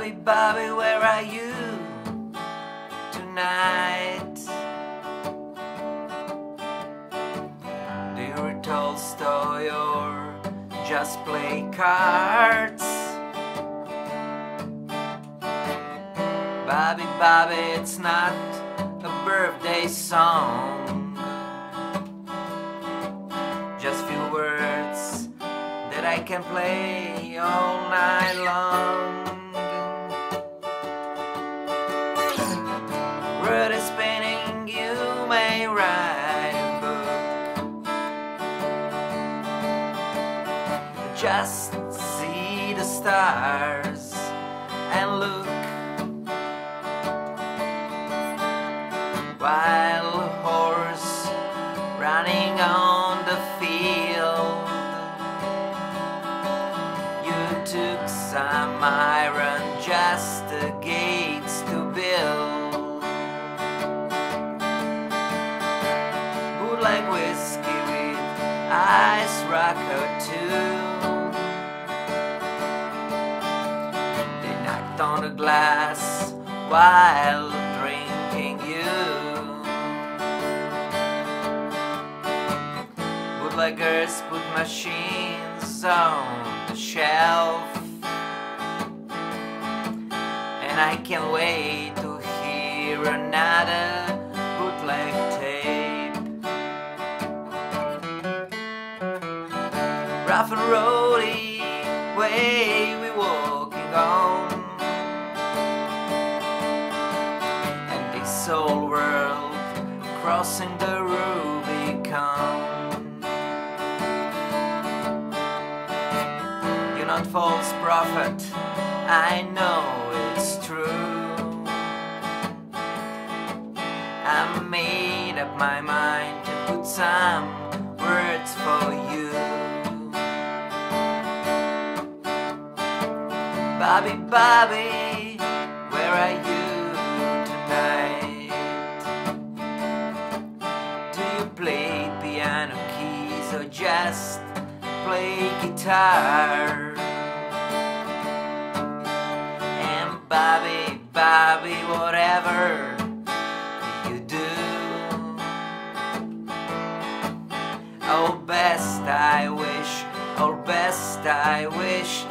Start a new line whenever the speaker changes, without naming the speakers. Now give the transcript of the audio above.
Bobby, Bobby, where are you tonight? Do you read Tolstoy or just play cards? Bobby, Bobby, it's not a birthday song. Just few words that I can play all night long. Just see the stars and look while horse running on the field. You took some iron just the gates to build. Bootleg whiskey with ice too. They on a glass while drinking you. Bootleggers put machines on the shelf. And I can't wait to hear another bootleg tape. Rough and rowdy way we walking on. This old world crossing the Rubicon. You're not false prophet, I know it's true. I made up my mind to put some words for you. Bobby, Bobby, where are you or just play guitar? And Bobby, Bobby, whatever you do. Oh, best I wish, oh, best I wish